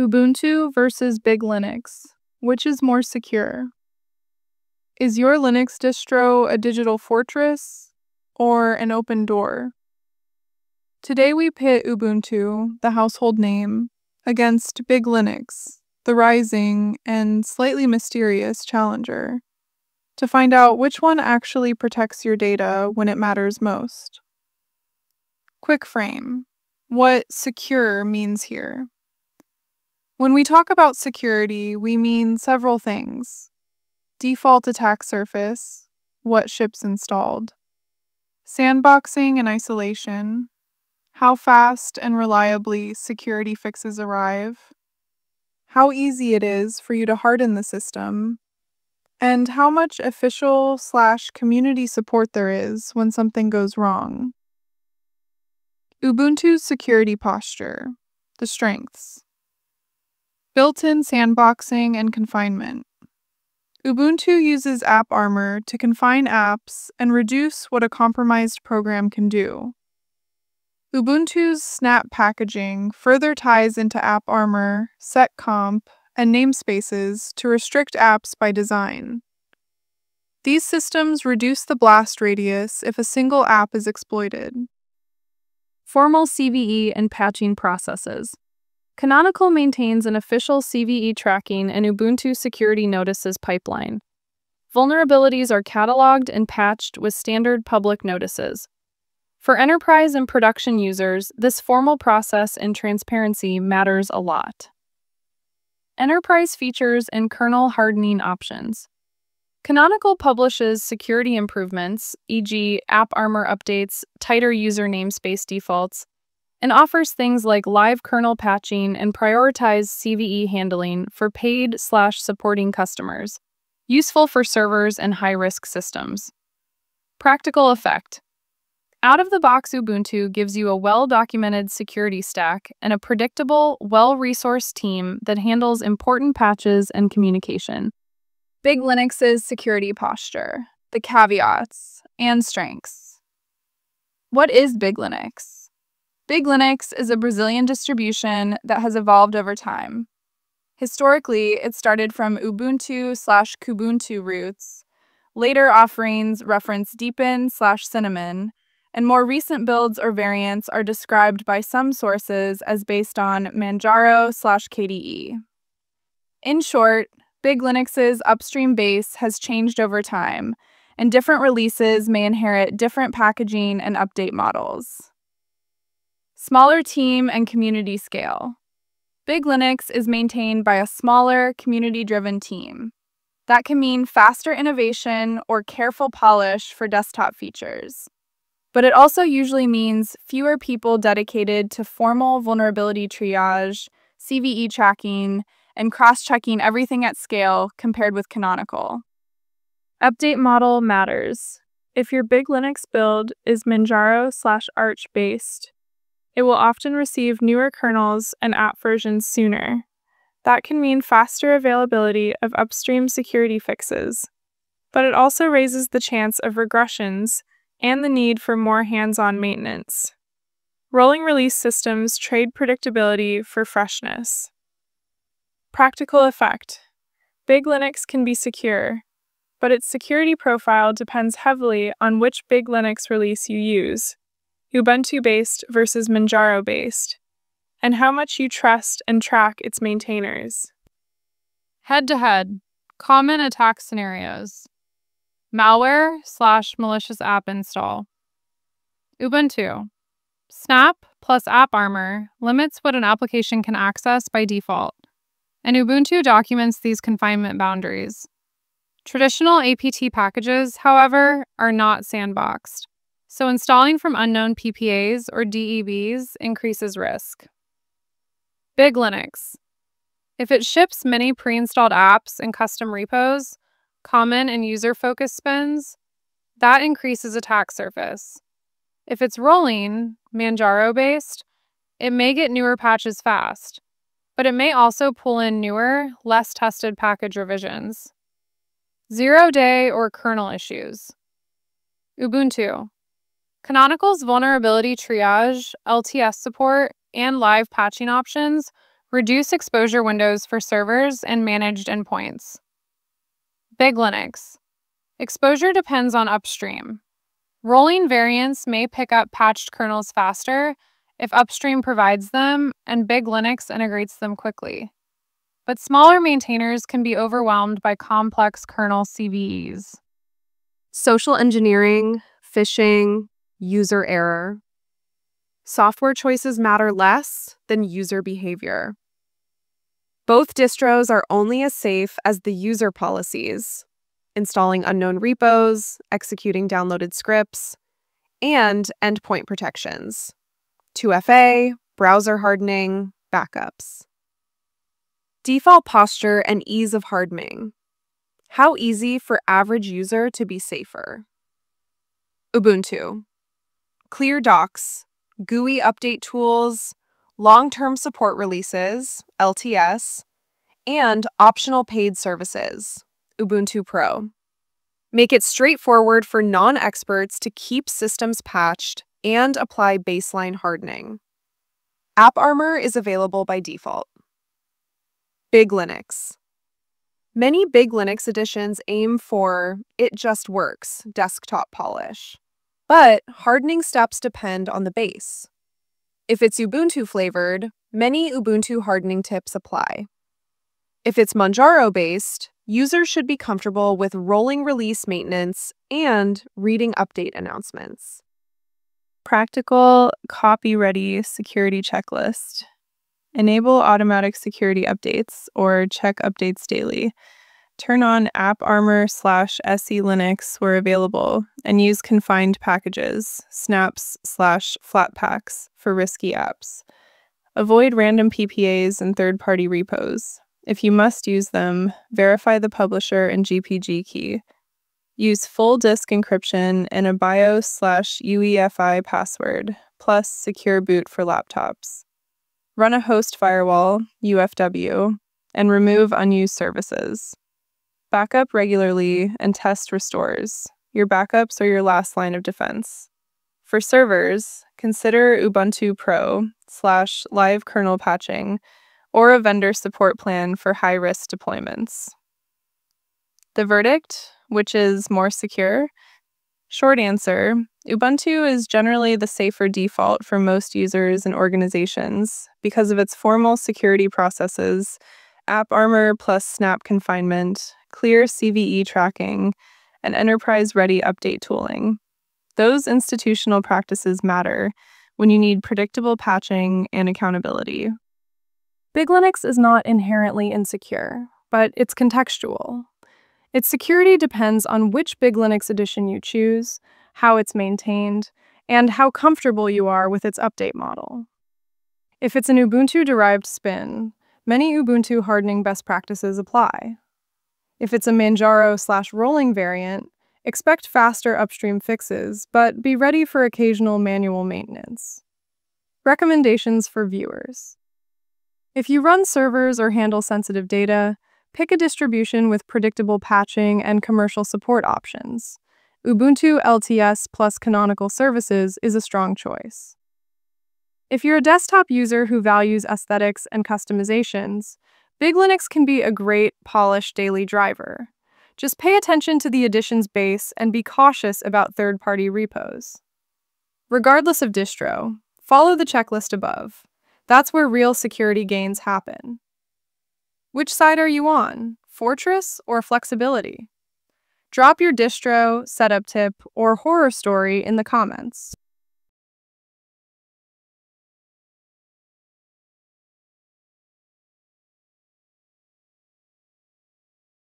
Ubuntu versus Big Linux. Which is more secure? Is your Linux distro a digital fortress or an open door? Today we pit Ubuntu, the household name, against Big Linux, the rising and slightly mysterious challenger, to find out which one actually protects your data when it matters most. Quick frame what secure means here. When we talk about security, we mean several things default attack surface, what ships installed, sandboxing and isolation, how fast and reliably security fixes arrive, how easy it is for you to harden the system, and how much official slash community support there is when something goes wrong. Ubuntu's security posture, the strengths. Built in sandboxing and confinement. Ubuntu uses AppArmor to confine apps and reduce what a compromised program can do. Ubuntu's snap packaging further ties into AppArmor, seccomp, and namespaces to restrict apps by design. These systems reduce the blast radius if a single app is exploited. Formal CVE and patching processes. Canonical maintains an official CVE tracking and Ubuntu security notices pipeline. Vulnerabilities are cataloged and patched with standard public notices. For enterprise and production users, this formal process and transparency matters a lot. Enterprise features and kernel hardening options. Canonical publishes security improvements, e.g., AppArmor updates, tighter user namespace defaults, and offers things like live kernel patching and prioritized CVE handling for paid slash supporting customers, useful for servers and high-risk systems. Practical effect. Out of the box Ubuntu gives you a well-documented security stack and a predictable, well-resourced team that handles important patches and communication. Big Linux's security posture, the caveats, and strengths. What is Big Linux? Big Linux is a Brazilian distribution that has evolved over time. Historically, it started from Ubuntu slash Kubuntu roots. Later offerings reference Deepin slash Cinnamon, and more recent builds or variants are described by some sources as based on Manjaro slash KDE. In short, Big Linux's upstream base has changed over time, and different releases may inherit different packaging and update models. Smaller team and community scale. Big Linux is maintained by a smaller, community driven team. That can mean faster innovation or careful polish for desktop features. But it also usually means fewer people dedicated to formal vulnerability triage, CVE tracking, and cross checking everything at scale compared with Canonical. Update model matters. If your big Linux build is Manjaro slash Arch based, it will often receive newer kernels and app versions sooner. That can mean faster availability of upstream security fixes, but it also raises the chance of regressions and the need for more hands on maintenance. Rolling release systems trade predictability for freshness. Practical effect Big Linux can be secure, but its security profile depends heavily on which Big Linux release you use. Ubuntu based versus Manjaro based, and how much you trust and track its maintainers. Head to head, common attack scenarios malware slash malicious app install. Ubuntu. Snap plus AppArmor limits what an application can access by default, and Ubuntu documents these confinement boundaries. Traditional APT packages, however, are not sandboxed so installing from unknown PPAs or DEBs increases risk. Big Linux. If it ships many pre-installed apps and custom repos, common and user-focused spins, that increases attack surface. If it's rolling, Manjaro-based, it may get newer patches fast, but it may also pull in newer, less tested package revisions. Zero day or kernel issues. Ubuntu. Canonical's vulnerability triage, LTS support, and live patching options Reduce exposure windows for servers and managed endpoints. Big Linux. Exposure depends on upstream. Rolling variants may pick up patched kernels faster if upstream provides them and Big Linux integrates them quickly. But smaller maintainers can be overwhelmed by complex kernel CVEs. Social engineering, phishing, user error. Software choices matter less than user behavior. Both distros are only as safe as the user policies, installing unknown repos, executing downloaded scripts, and endpoint protections, 2FA, browser hardening, backups. Default posture and ease of hardening. How easy for average user to be safer. Ubuntu. Clear docs, GUI update tools, long-term support releases, LTS, and optional paid services, Ubuntu Pro. Make it straightforward for non-experts to keep systems patched and apply baseline hardening. AppArmor is available by default. Big Linux. Many Big Linux editions aim for it just works desktop polish. But hardening steps depend on the base. If it's Ubuntu flavored, many Ubuntu hardening tips apply. If it's Manjaro based, users should be comfortable with rolling release maintenance and reading update announcements. Practical, copy ready security checklist. Enable automatic security updates or check updates daily. Turn on AppArmor slash SE Linux where available and use confined packages, snaps slash flatpaks for risky apps. Avoid random PPAs and third party repos. If you must use them, verify the publisher and GPG key. Use full disk encryption and a BIOS slash UEFI password, plus secure boot for laptops. Run a host firewall, UFW, and remove unused services. Backup regularly mm-hmm. and test restores. Your backups are your last line of defense. For servers, consider Ubuntu Pro slash live kernel patching or a vendor support plan for high risk deployments. The verdict, which is more secure? Short answer Ubuntu is generally the safer default for most users and organizations because of its formal security processes, AppArmor plus snap confinement, clear CVE tracking, and enterprise ready update tooling. Those institutional practices matter when you need predictable patching and accountability. Big Linux is not inherently insecure, but it's contextual. Its security depends on which Big Linux edition you choose, how it's maintained, and how comfortable you are with its update model. If it's an Ubuntu derived spin, many Ubuntu hardening best practices apply. If it's a Manjaro slash rolling variant, expect faster upstream fixes, but be ready for occasional manual maintenance. Recommendations for viewers. If you run servers or handle sensitive data, pick a distribution with predictable patching and commercial support options. Ubuntu LTS plus canonical services is a strong choice. If you're a desktop user who values aesthetics and customizations, Big Linux can be a great, polished daily driver. Just pay attention to the edition's base and be cautious about third party repos. Regardless of distro, follow the checklist above. That's where real security gains happen. Which side are you on, Fortress or Flexibility? Drop your distro, setup tip, or horror story in the comments.